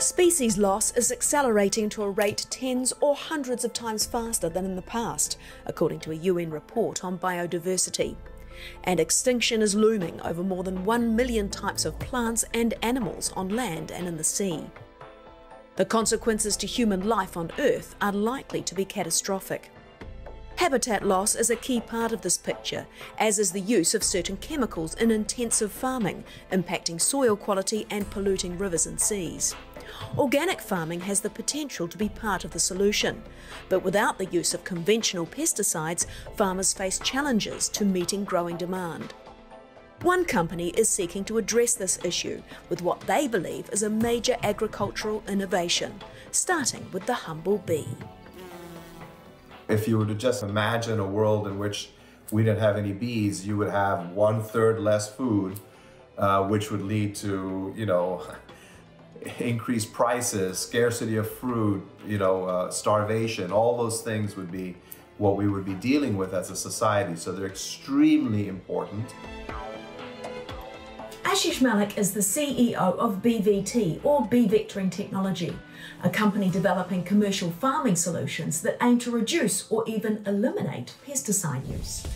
Species loss is accelerating to a rate tens or hundreds of times faster than in the past, according to a UN report on biodiversity. And extinction is looming over more than 1 million types of plants and animals on land and in the sea. The consequences to human life on Earth are likely to be catastrophic. Habitat loss is a key part of this picture, as is the use of certain chemicals in intensive farming, impacting soil quality and polluting rivers and seas. Organic farming has the potential to be part of the solution, but without the use of conventional pesticides, farmers face challenges to meeting growing demand. One company is seeking to address this issue with what they believe is a major agricultural innovation, starting with the humble bee. If you were to just imagine a world in which we didn't have any bees, you would have one third less food, uh, which would lead to, you know, increased prices, scarcity of fruit, you know, uh, starvation, all those things would be what we would be dealing with as a society. So they're extremely important. Ashish Malik is the CEO of BVT, or Bee Vectoring Technology, a company developing commercial farming solutions that aim to reduce or even eliminate pesticide use.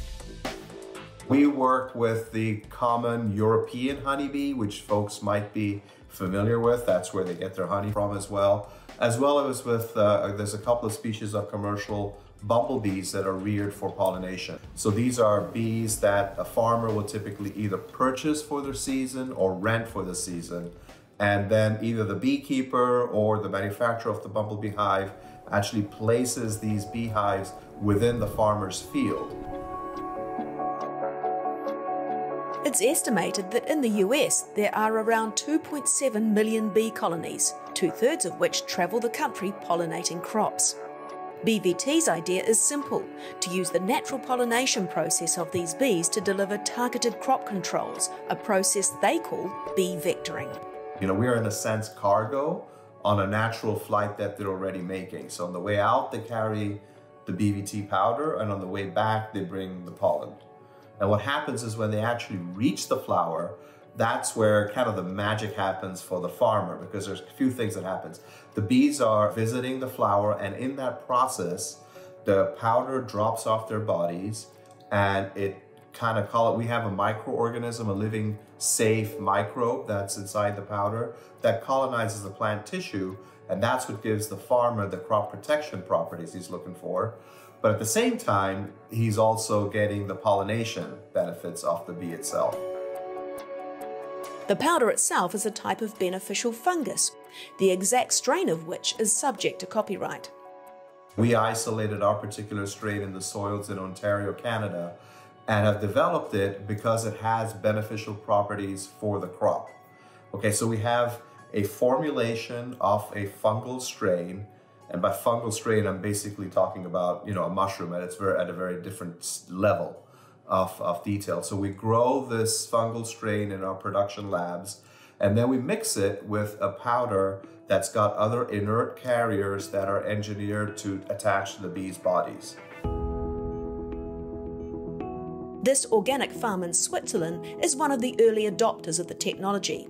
We work with the common European honeybee, which folks might be familiar with. That's where they get their honey from as well. As well as with, uh, there's a couple of species of commercial bumblebees that are reared for pollination. So these are bees that a farmer will typically either purchase for their season or rent for the season. And then either the beekeeper or the manufacturer of the bumblebee hive actually places these beehives within the farmer's field. It's estimated that in the US there are around 2.7 million bee colonies, two thirds of which travel the country pollinating crops. BVT's idea is simple to use the natural pollination process of these bees to deliver targeted crop controls, a process they call bee vectoring. You know, we are in a sense cargo on a natural flight that they're already making. So on the way out, they carry the BVT powder, and on the way back, they bring the pollen. And what happens is when they actually reach the flower, that's where kind of the magic happens for the farmer because there's a few things that happens. The bees are visiting the flower and in that process, the powder drops off their bodies and it kind of call it, we have a microorganism, a living safe microbe that's inside the powder that colonizes the plant tissue and that's what gives the farmer the crop protection properties he's looking for. But at the same time, he's also getting the pollination benefits of the bee itself. The powder itself is a type of beneficial fungus, the exact strain of which is subject to copyright. We isolated our particular strain in the soils in Ontario, Canada, and have developed it because it has beneficial properties for the crop. Okay, so we have a formulation of a fungal strain, and by fungal strain, I'm basically talking about, you know, a mushroom at, its very, at a very different level of, of detail. So we grow this fungal strain in our production labs, and then we mix it with a powder that's got other inert carriers that are engineered to attach to the bees' bodies. This organic farm in Switzerland is one of the early adopters of the technology.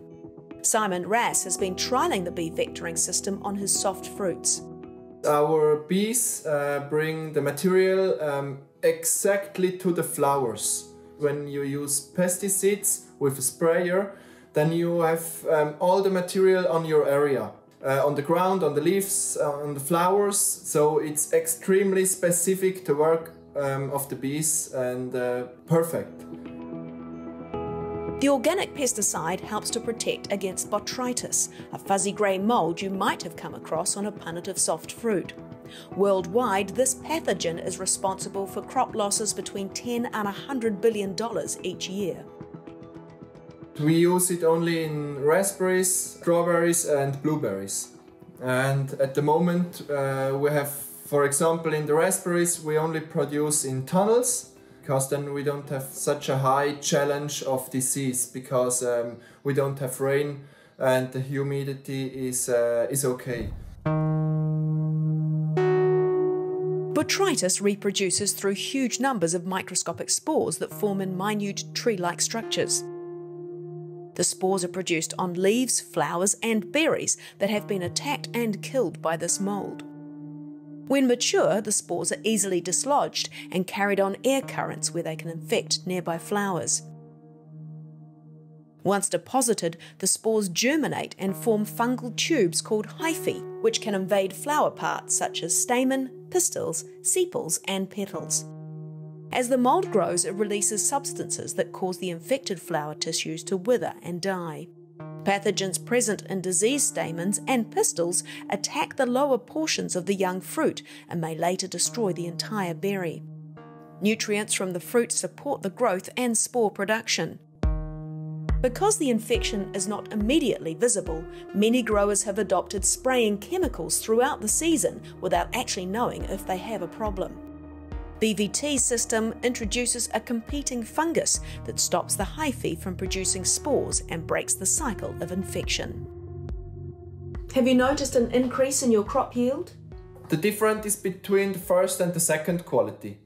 Simon Rass has been trialling the bee vectoring system on his soft fruits. Our bees uh, bring the material um, exactly to the flowers. When you use pesticides with a sprayer, then you have um, all the material on your area. Uh, on the ground, on the leaves, uh, on the flowers. So it's extremely specific to work um, of the bees and uh, perfect. The organic pesticide helps to protect against botrytis, a fuzzy grey mould you might have come across on a punnet of soft fruit. Worldwide, this pathogen is responsible for crop losses between 10 and 100 billion dollars each year. We use it only in raspberries, strawberries and blueberries. And at the moment uh, we have, for example, in the raspberries we only produce in tunnels because then we don't have such a high challenge of disease because um, we don't have rain and the humidity is, uh, is okay. Botrytis reproduces through huge numbers of microscopic spores that form in minute tree like structures. The spores are produced on leaves, flowers, and berries that have been attacked and killed by this mould. When mature, the spores are easily dislodged and carried on air currents where they can infect nearby flowers. Once deposited, the spores germinate and form fungal tubes called hyphae, which can invade flower parts such as stamen, pistils, sepals, and petals. As the mold grows, it releases substances that cause the infected flower tissues to wither and die. Pathogens present in diseased stamens and pistils attack the lower portions of the young fruit and may later destroy the entire berry. Nutrients from the fruit support the growth and spore production. Because the infection is not immediately visible, many growers have adopted spraying chemicals throughout the season without actually knowing if they have a problem. BVT's system introduces a competing fungus that stops the hyphae from producing spores and breaks the cycle of infection. Have you noticed an increase in your crop yield? The difference is between the first and the second quality.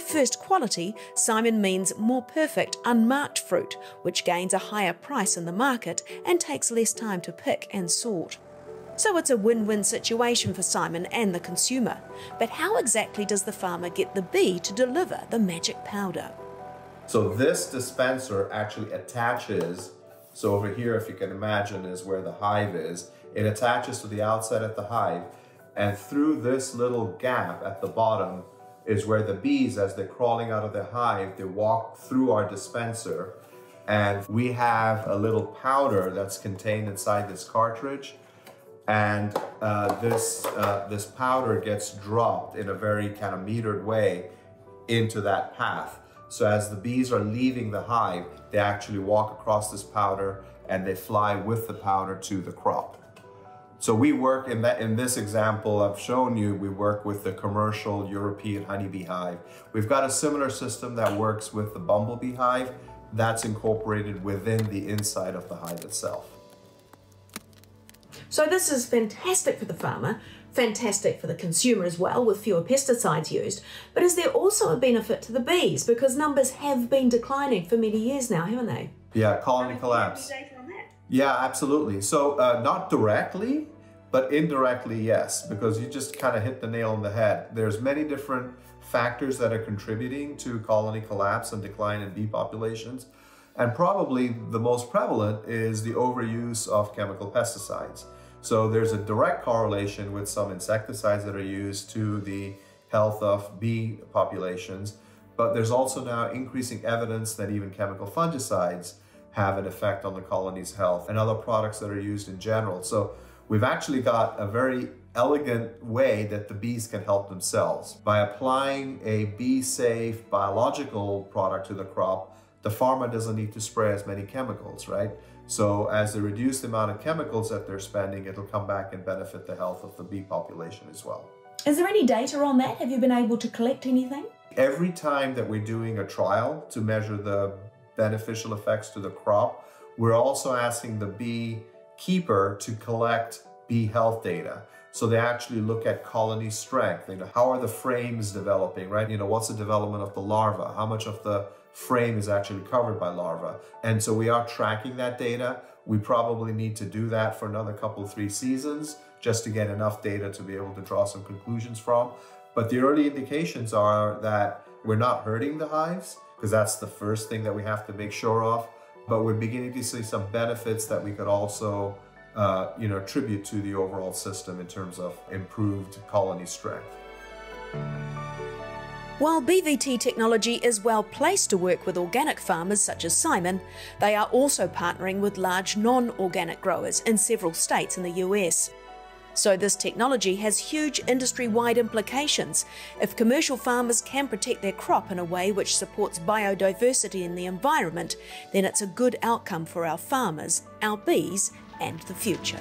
First quality, Simon means more perfect, unmarked fruit, which gains a higher price in the market and takes less time to pick and sort. So it's a win win situation for Simon and the consumer. But how exactly does the farmer get the bee to deliver the magic powder? So this dispenser actually attaches. So over here, if you can imagine, is where the hive is. It attaches to the outside of the hive, and through this little gap at the bottom, is where the bees, as they're crawling out of the hive, they walk through our dispenser and we have a little powder that's contained inside this cartridge. And uh, this, uh, this powder gets dropped in a very kind of metered way into that path. So as the bees are leaving the hive, they actually walk across this powder and they fly with the powder to the crop. So we work in that in this example I've shown you, we work with the commercial European honeybee hive. We've got a similar system that works with the bumblebee hive that's incorporated within the inside of the hive itself. So this is fantastic for the farmer, fantastic for the consumer as well, with fewer pesticides used. But is there also a benefit to the bees? Because numbers have been declining for many years now, haven't they? Yeah, colony collapse. Yeah, absolutely. So uh, not directly, but indirectly, yes, because you just kind of hit the nail on the head. There's many different factors that are contributing to colony collapse and decline in bee populations. And probably the most prevalent is the overuse of chemical pesticides. So there's a direct correlation with some insecticides that are used to the health of bee populations, but there's also now increasing evidence that even chemical fungicides have an effect on the colony's health and other products that are used in general. So we've actually got a very elegant way that the bees can help themselves. By applying a bee-safe biological product to the crop, the farmer doesn't need to spray as many chemicals, right? So as they reduce the amount of chemicals that they're spending, it'll come back and benefit the health of the bee population as well. Is there any data on that? Have you been able to collect anything? Every time that we're doing a trial to measure the beneficial effects to the crop. We're also asking the beekeeper to collect bee health data. So they actually look at colony strength. You know, how are the frames developing, right? You know, what's the development of the larva? How much of the frame is actually covered by larva? And so we are tracking that data. We probably need to do that for another couple, three seasons just to get enough data to be able to draw some conclusions from. But the early indications are that we're not hurting the hives because that's the first thing that we have to make sure of. But we're beginning to see some benefits that we could also, uh, you know, attribute to the overall system in terms of improved colony strength. While BVT technology is well placed to work with organic farmers such as Simon, they are also partnering with large non organic growers in several states in the US. So, this technology has huge industry wide implications. If commercial farmers can protect their crop in a way which supports biodiversity in the environment, then it's a good outcome for our farmers, our bees, and the future.